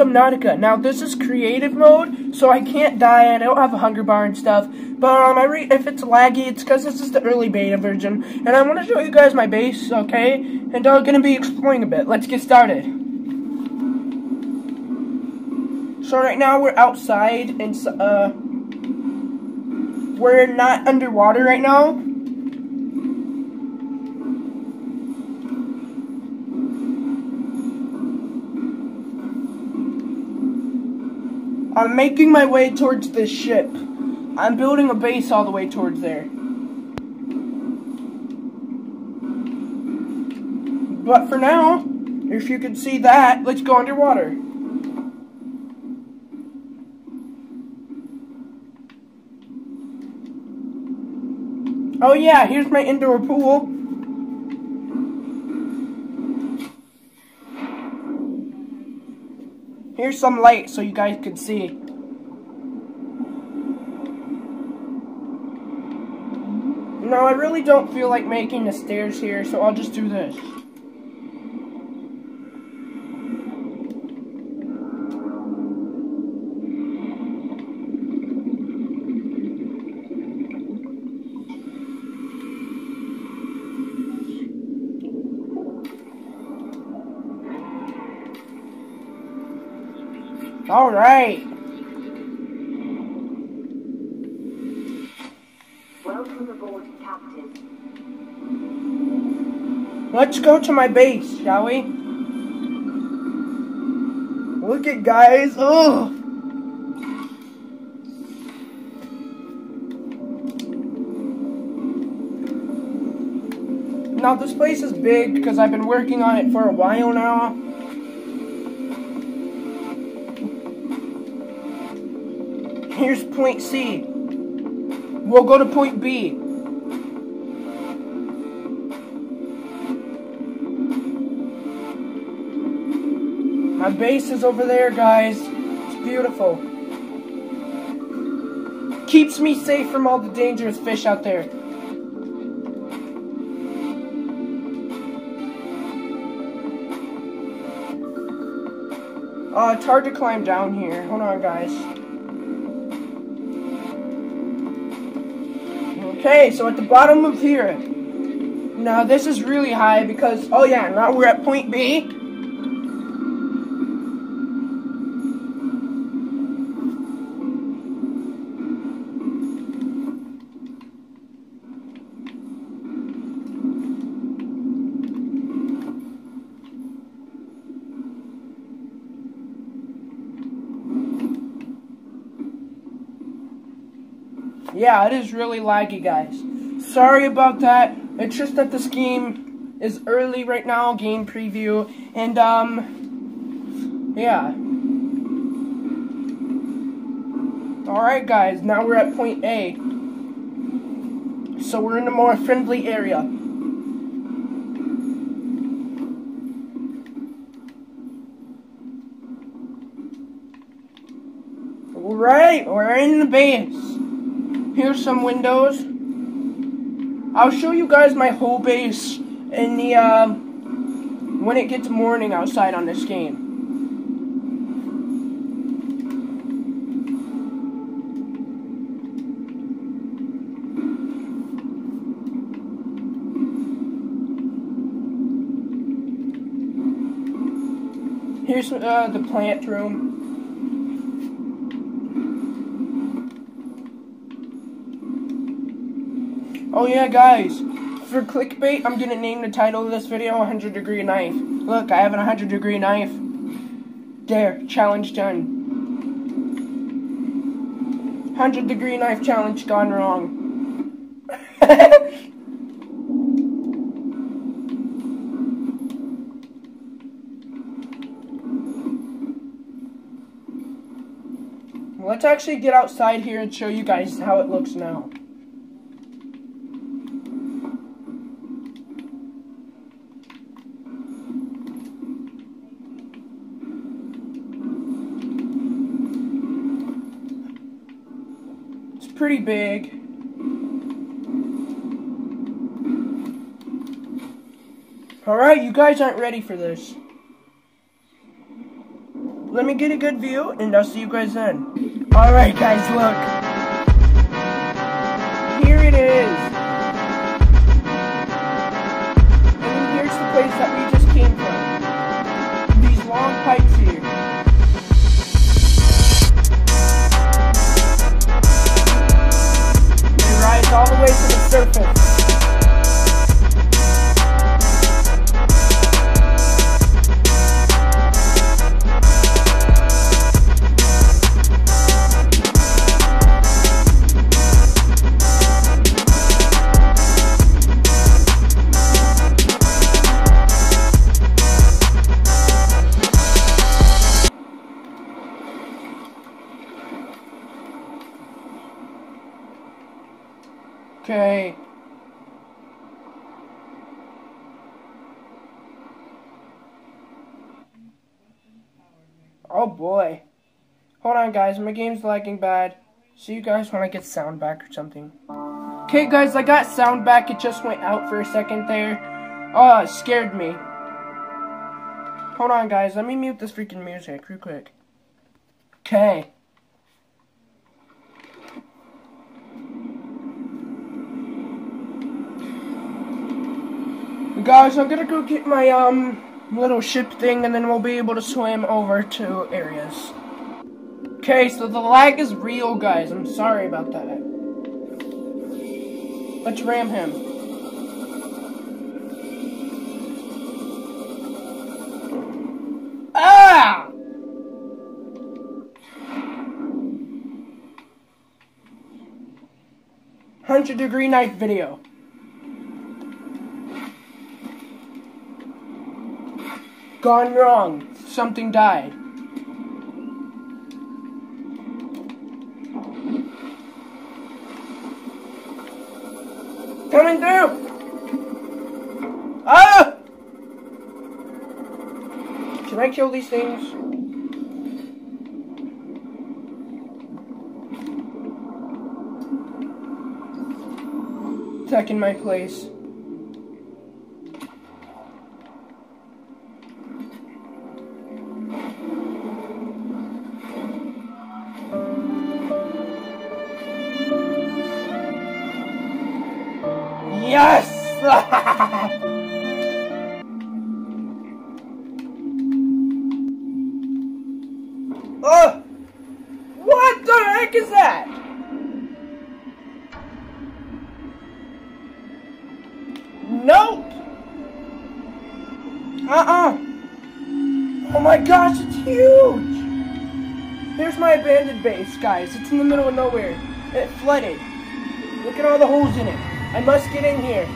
Subnautica. Now, this is creative mode, so I can't die, and I don't have a hunger bar and stuff. But um, I re if it's laggy, it's because this is the early beta version. And I want to show you guys my base, okay? And I'm going to be exploring a bit. Let's get started. So right now, we're outside, and uh, we're not underwater right now. I'm making my way towards this ship. I'm building a base all the way towards there. But for now, if you can see that, let's go underwater. Oh yeah, here's my indoor pool. Here's some light so you guys can see. No, I really don't feel like making the stairs here, so I'll just do this. All right. Welcome aboard, Captain. Let's go to my base, shall we? Look at guys. Oh. Now this place is big because I've been working on it for a while now. Here's point C. We'll go to point B. My base is over there, guys. It's beautiful. Keeps me safe from all the dangerous fish out there. Uh, it's hard to climb down here. Hold on, guys. Okay, so at the bottom of here. Now, this is really high because, oh yeah, now we're at point B. Yeah, it is really laggy, guys. Sorry about that. It's just that this game is early right now, game preview, and, um, yeah. Alright, guys, now we're at point A. So we're in a more friendly area. Alright, we're in the base. Here's some windows. I'll show you guys my whole base in the, uh, when it gets morning outside on this game. Here's uh, the plant room. Oh yeah, guys. For clickbait, I'm gonna name the title of this video 100 Degree Knife. Look, I have a 100 Degree Knife. There, challenge done. 100 Degree Knife challenge gone wrong. Let's actually get outside here and show you guys how it looks now. Pretty big. Alright, you guys aren't ready for this. let me get a good view, and I'll see you guys then. Alright, guys, look. Here it is. And here's the place that we all the way to the surface. Oh boy. Hold on guys, my game's lagging bad. See you guys when I get sound back or something. Okay guys, I got sound back. It just went out for a second there. Oh, it scared me. Hold on guys, let me mute this freaking music real quick. Okay. Guys, I'm gonna go get my, um, little ship thing and then we'll be able to swim over to areas. Okay, so the lag is real, guys. I'm sorry about that. Let's ram him. Ah! Hundred degree knife video. Gone wrong. Something died. Coming through! Ah! Can I kill these things? Taking my place. Oh my gosh, it's huge! Here's my abandoned base, guys. It's in the middle of nowhere. It flooded. Look at all the holes in it. I must get in here.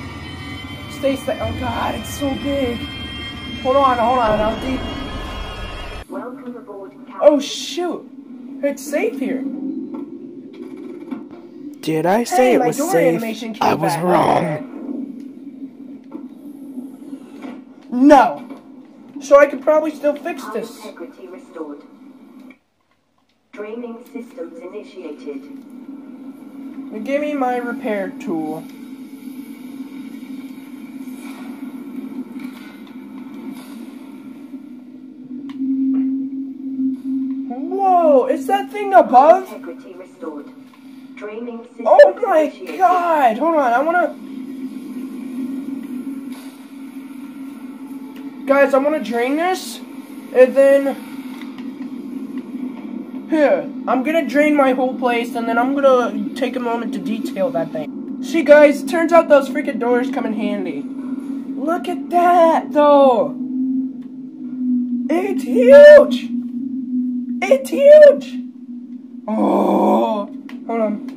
Stay sta- Oh god, it's so big. Hold on, hold on. I'll deep. Welcome aboard, Captain. Oh shoot! It's safe here. Did I say Hey, it was safe? I was back. wrong. No. So I could probably still fix this. integrity restored. Draining systems initiated. Give me my repair tool. Whoa! Is that thing above? integrity restored. Draining oh systems Oh my initiated. god! Hold on, I wanna. Guys, I'm gonna drain this, and then. Here, I'm gonna drain my whole place, and then I'm gonna take a moment to detail that thing. See, guys, turns out those freaking doors come in handy. Look at that, though! It's huge! It's huge! Oh, hold on.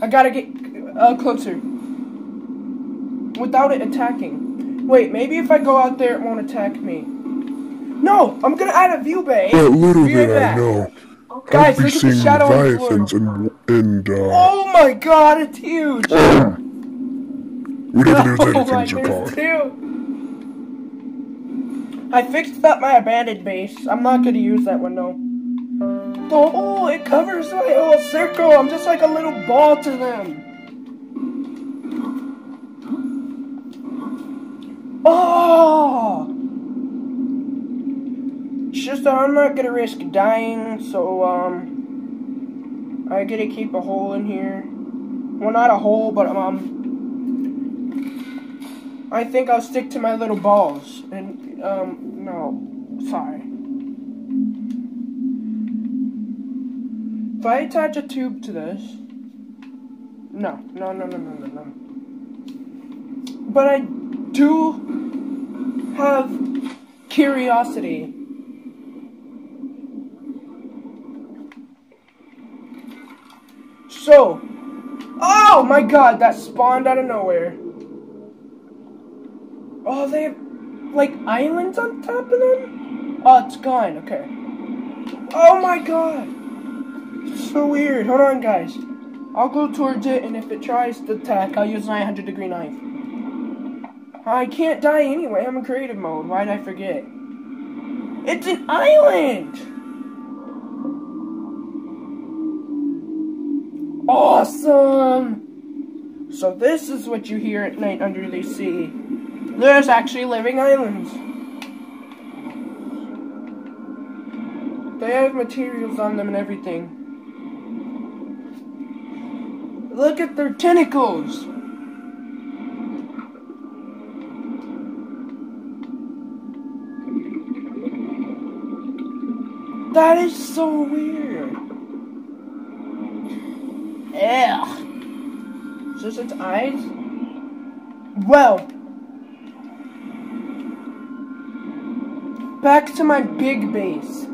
I gotta get uh, closer. Without it attacking. Wait, maybe if I go out there, it won't attack me. No, I'm gonna add a view bay. But little Be right I know, Guys, I'd look at the shadow the leviathans and and uh, Oh my god, it's huge! whatever those other things are called. two. I fixed up my abandoned base. I'm not gonna use that one though. Oh, it covers my whole circle. I'm just like a little ball to them. Oh! So I'm not gonna risk dying, so, um, I gotta keep a hole in here. Well, not a hole, but, um, I think I'll stick to my little balls. And, um, no, sorry. If I attach a tube to this, no, no, no, no, no, no, no. But I do have curiosity. So, oh my god, that spawned out of nowhere. Oh, they have like islands on top of them? Oh, it's gone, okay. Oh my god. So weird. Hold on, guys. I'll go towards it, and if it tries to attack, I'll use 900 degree knife. I can't die anyway. I'm in creative mode. Why did I forget? It's an island! Awesome! So this is what you hear at night under the sea. There's actually living islands. They have materials on them and everything. Look at their tentacles! That is so weird. Is this its eyes? Well. Back to my big base.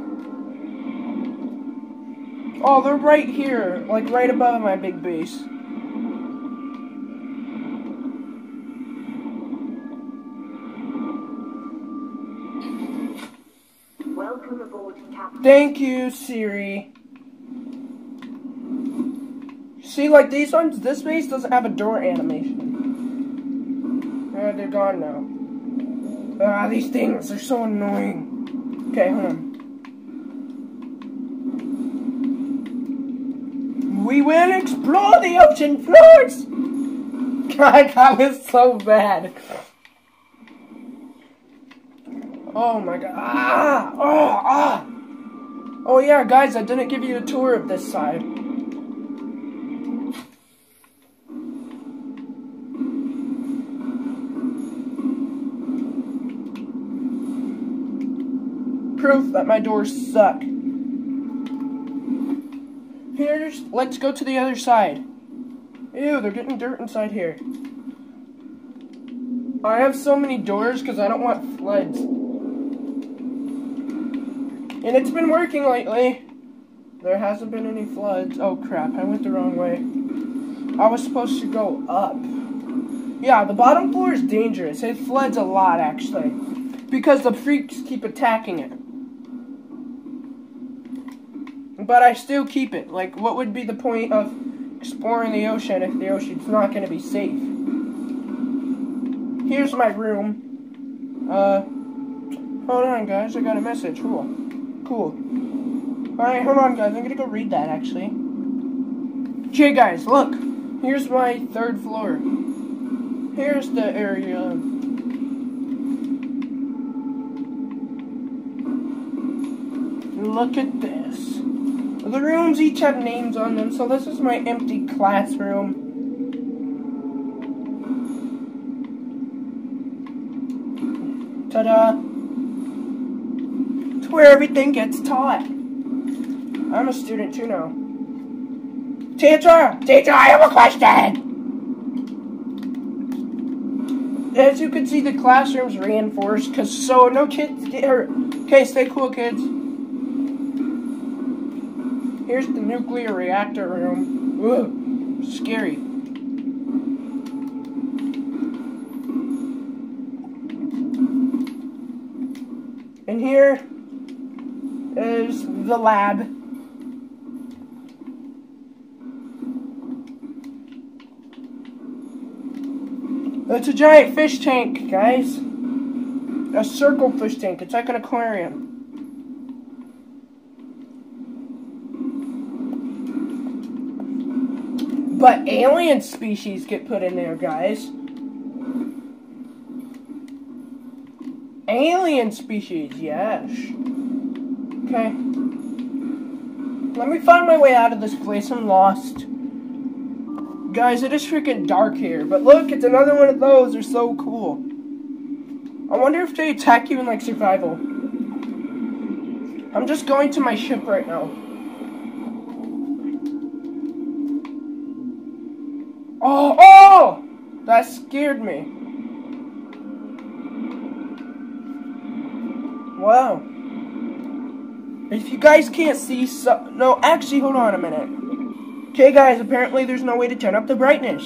Oh, they're right here, like right above my big base. Thank you, Siri. See, like these ones, this base doesn't have a door animation. Uh, they're gone now. Ah, these things are so annoying. Okay, hold on. We will explore the ocean floors! God, that was so bad. Oh my god. Ah! Oh, ah! Oh yeah, guys, I didn't give you a tour of this side. Proof that my doors suck. Here's, let's go to the other side. Ew, they're getting dirt inside here. I have so many doors because I don't want floods. And it's been working lately. There hasn't been any floods. Oh crap, I went the wrong way. I was supposed to go up. Yeah, the bottom floor is dangerous. It floods a lot, actually. Because the freaks keep attacking it. But I still keep it. Like, what would be the point of exploring the ocean if the ocean's not going to be safe? Here's my room. Uh, hold on, guys. I got a message. Cool. Cool. Alright, hold on, guys. I'm gonna go read that, actually. Okay, guys, look. Here's my third floor. Here's the area. Look at this. The rooms each have names on them, so this is my empty classroom. Ta-da! Where everything gets taught. I'm a student too now. Teacher! Teacher, I have a question! As you can see, the classroom's reinforced, because so no kids get hurt. Okay, stay cool, kids. Here's the nuclear reactor room. Ugh, scary. And here is the lab. It's a giant fish tank, guys. A circle fish tank. It's like an aquarium. But alien species get put in there, guys. Alien species, yes. Okay. Let me find my way out of this place. I'm lost. Guys, it is freaking dark here. But look, it's another one of those. They're so cool. I wonder if they attack you in like survival. I'm just going to my ship right now. Oh, oh! That scared me. Wow. If you guys can't see, so no, actually, hold on a minute. Okay, guys, apparently there's no way to turn up the brightness.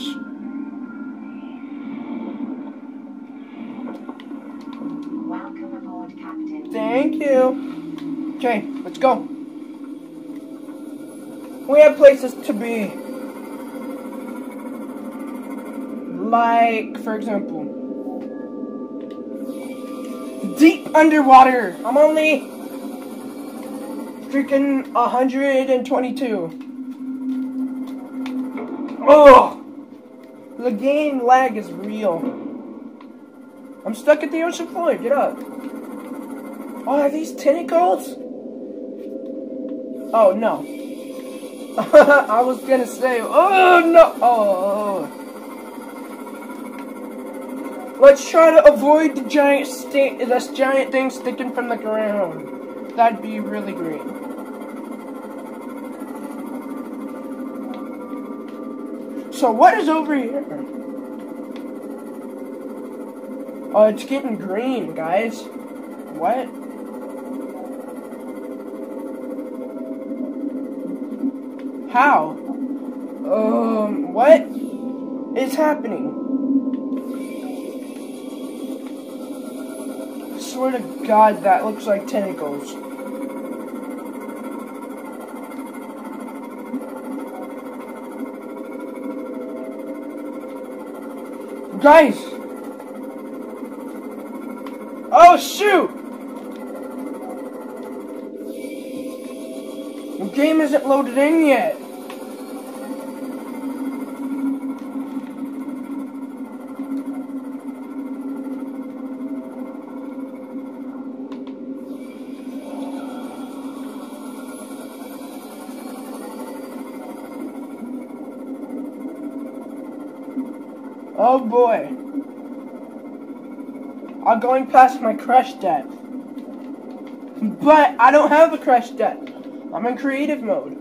Welcome aboard, Captain. Thank you. Okay, let's go. We have places to be. Like, for example, deep underwater. I'm only freaking 122. Oh, the game lag is real. I'm stuck at the ocean floor. Get up. Oh, are these tentacles? Oh, no. I was gonna say, oh, no. Oh. Let's try to avoid the giant this giant thing sticking from the ground. That'd be really great. So what is over here? Oh, it's getting green, guys. What? How? Um, what is happening? I swear to God, that looks like tentacles. Guys! Oh, shoot! The game isn't loaded in yet. Oh boy. I'm going past my crush depth. But I don't have a crush depth. I'm in creative mode.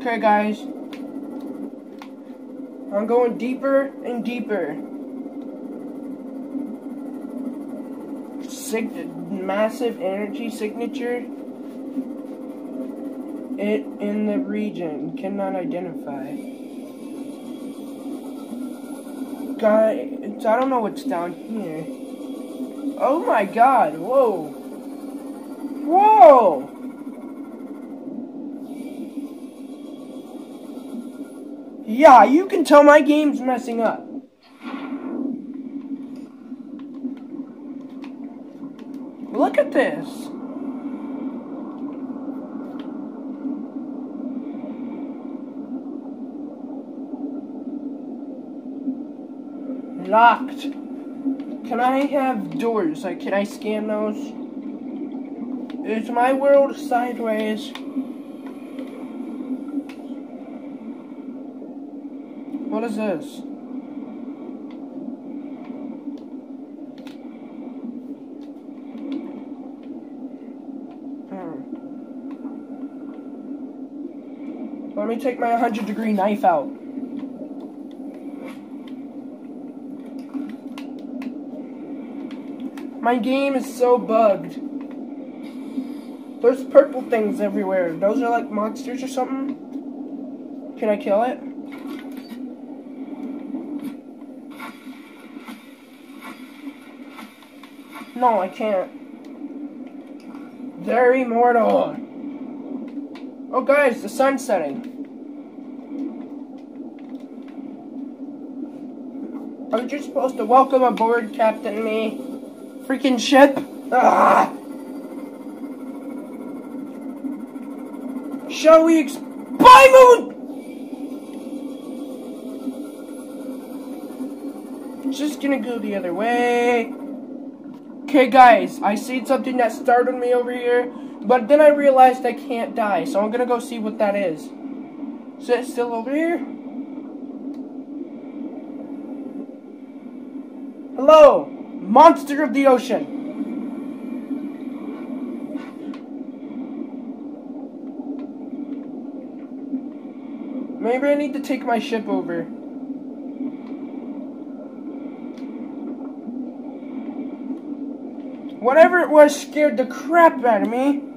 Okay, guys. I'm going deeper and deeper. Sig- massive energy signature. It in the region cannot identify. Guys, I don't know what's down here. Oh my god, whoa. Whoa! Yeah, you can tell my game's messing up. Look at this. Locked. Can I have doors? Like, can I scan those? Is my world sideways? What is this? Hmm. Let me take my 100 degree knife out. My game is so bugged. There's purple things everywhere. Those are like monsters or something. Can I kill it? No, I can't. They're immortal. Oh, guys, the sun's setting. Aren't you supposed to welcome aboard, Captain Me? Freaking ship! Ah! Shall we ex- Bye, Moon! Just gonna go the other way. Okay, guys, I seen something that startled me over here, but then I realized I can't die, so I'm gonna go see what that is. Is it still over here? Hello, monster of the ocean. Maybe I need to take my ship over. Whatever it was scared the crap out of me.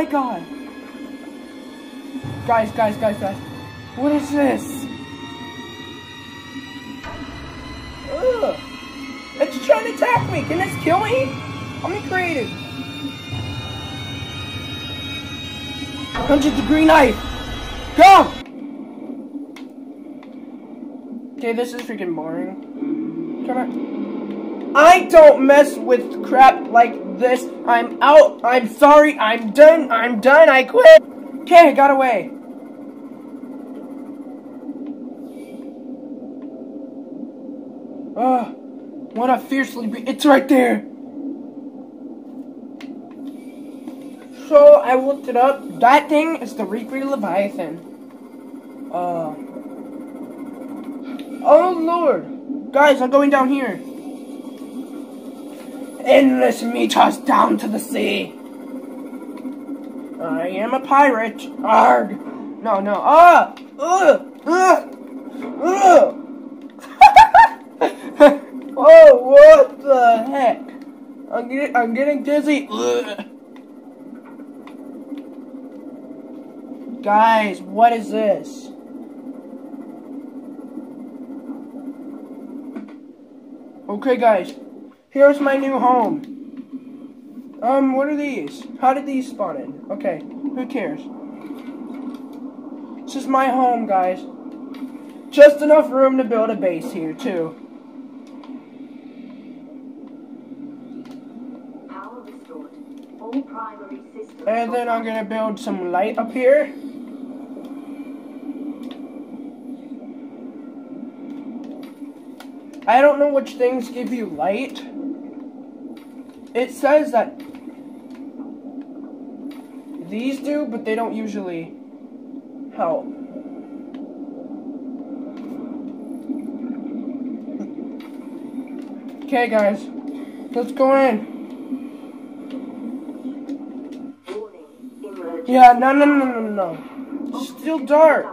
My god! Guys, guys, guys, guys. What is this? Ugh. It's trying to attack me. Can this kill me? I'm creative. Hundred degree knife. Go! Okay, this is freaking boring. Can I? I don't mess with crap like this. I'm out. I'm sorry. I'm done. I'm done. I quit. Okay, I got away. Oh, what a fiercely be- It's right there. So I looked it up. That thing is the Reaper Leviathan. Uh. Oh lord, guys, I'm going down here. Endless me tossed down to the sea. I am a pirate. Arg. No, no. Ah. Uh, Ugh. Ugh. Ugh. Uh. oh, what the heck? I'm getting, I'm getting dizzy. Ugh. Guys, what is this? Okay, guys, here's my new home. Um, what are these? How did these spawn in? Okay, who cares? This is my home, guys. Just enough room to build a base here, too. Power restored. All primary systems. And then I'm gonna build some light up here. I don't know which things give you light. It says that these do, but they don't usually help. Okay, guys, let's go in. Yeah, no, no, no, no, no. Still dark.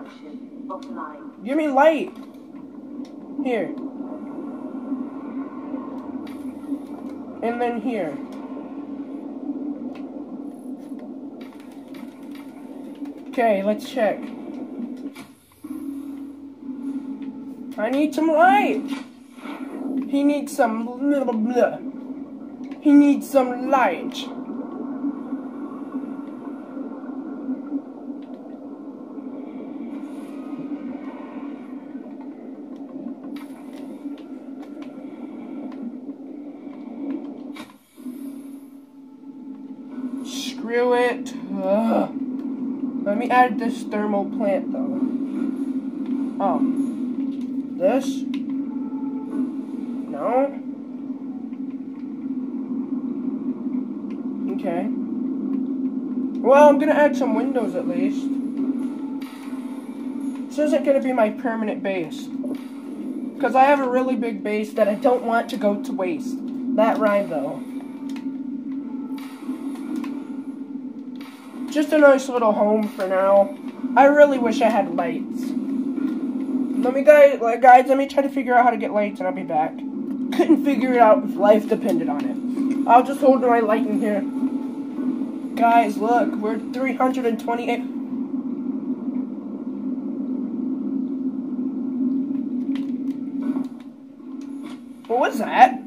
Give me light. Here. And then here. Okay, let's check. I need some light. He needs some blah, blah, blah. He needs some light. Screw it. Ugh. Let me add this thermal plant though. Oh. This? No? Okay. Well, I'm gonna add some windows at least. This isn't gonna be my permanent base. Because I have a really big base that I don't want to go to waste. That rhymed though. Just a nice little home for now. I really wish I had lights. Let me guys, guys, let me try to figure out how to get lights and I'll be back. Couldn't figure it out if life depended on it. I'll just hold my light in here. Guys, look, we're 328. What was that?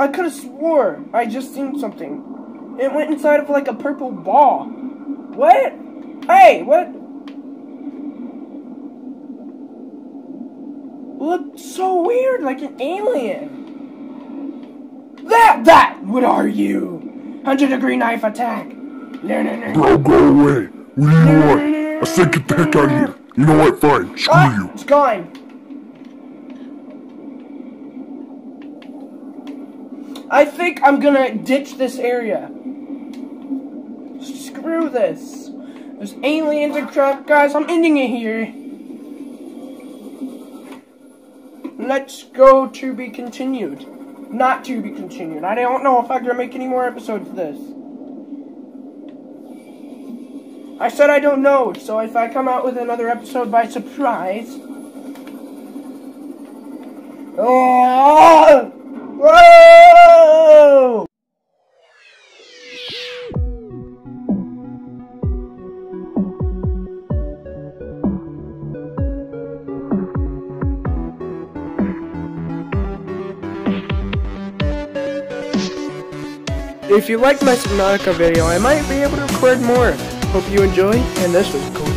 I could have swore I just seen something. It went inside of like a purple ball. What? Hey, what? Looked so weird, like an alien. That, that, what are you? 100 degree knife attack. No, no, no. Bro, go away. What do you want? I said get the heck out of here. You know what? Fine. Screw ah, you. It's gone. I think I'm gonna ditch this area. Screw this. There's aliens and crap, guys. I'm ending it here. Let's go to be continued. Not to be continued. I don't know if I'm gonna make any more episodes of this. I said I don't know, so if I come out with another episode by surprise. Oh! If you liked my Subnautica video, I might be able to record more. Hope you enjoy, and this was cool.